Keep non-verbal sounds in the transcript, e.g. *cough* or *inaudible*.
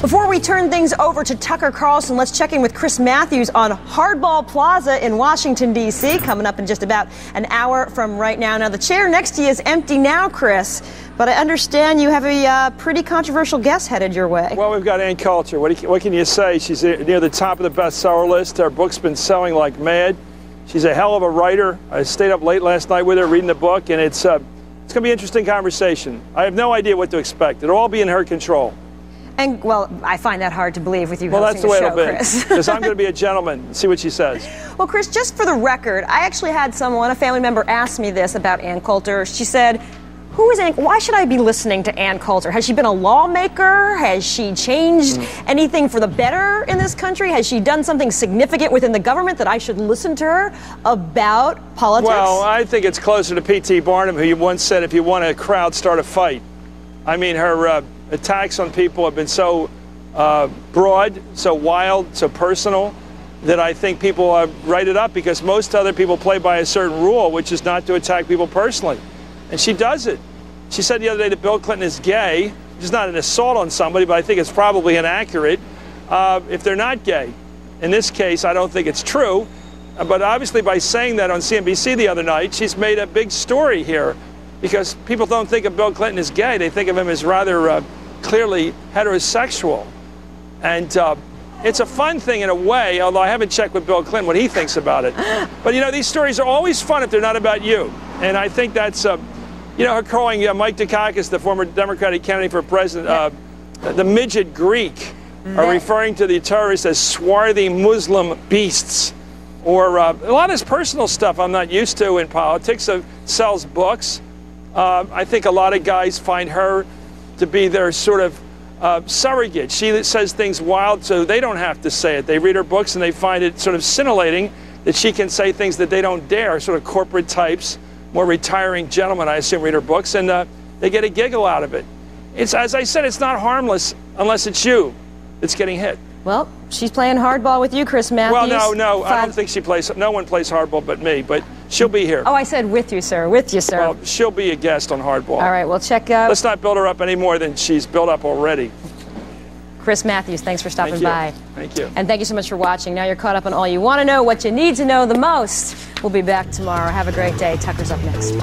Before we turn things over to Tucker Carlson, let's check in with Chris Matthews on Hardball Plaza in Washington, D.C., coming up in just about an hour from right now. Now, the chair next to you is empty now, Chris, but I understand you have a uh, pretty controversial guest headed your way. Well, we've got Ann Coulter. What, what can you say? She's near the top of the bestseller list. Her book's been selling like mad. She's a hell of a writer. I stayed up late last night with her reading the book, and it's, uh, it's going to be an interesting conversation. I have no idea what to expect. It'll all be in her control. And well, I find that hard to believe with you well, hosting that's the way show, it'll be. Chris. Because I'm going to be a *laughs* gentleman. See what she says. Well, Chris, just for the record, I actually had someone, a family member, ask me this about Ann Coulter. She said, "Who is Ann? Why should I be listening to Ann Coulter? Has she been a lawmaker? Has she changed Mm. anything for the better in this country? Has she done something significant within the government that I should listen to her about politics?" Well, I think it's closer to P.T. Barnum, who you once said, if you want a crowd, start a fight. I mean, her uh, attacks on people have been so uh, broad, so wild, so personal that I think people write it up because most other people play by a certain rule, which is not to attack people personally. And she does it. She said the other day that Bill Clinton is gay, which is not an assault on somebody, but I think it's probably inaccurate uh, if they're not gay. In this case, I don't think it's true. Uh, But obviously, by saying that on CNBC the other night, she's made a big story here because people don't think of Bill Clinton as gay. They think of him as rather uh, clearly heterosexual. And uh, it's a fun thing in a way, although I haven't checked with Bill Clinton what he thinks about it. *laughs* But you know, these stories are always fun if they're not about you. And I think that's, uh, you know, her calling uh, Mike Dukakis, the former Democratic candidate for president, uh, the midget Greek, are referring to the terrorists as swarthy Muslim beasts. Or uh, a lot of this personal stuff I'm not used to in politics. Uh, sells books. I think a lot of guys find her to be their sort of uh, surrogate. She says things wild so they don't have to say it. They read her books and they find it sort of scintillating that she can say things that they don't dare, sort of corporate types, more retiring gentlemen, I assume, read her books, and uh, they get a giggle out of it. It's, as I said, it's not harmless unless it's you that's getting hit. well, she's playing hardball with you, Chris Matthews. Well, no, no, I don't think she plays. No one plays hardball but me, but she'll be here. Oh, I said with you, sir. With you, sir. Well, she'll be a guest on hardball. All right, well, check out Let's not build her up any more than she's built up already. Chris Matthews. Thanks for stopping Thank by. Thank you. And thank you so much for watching. Now you're caught up on all you want to know, what you need to know the most. We'll be back tomorrow. Have a great day. Tucker's up next.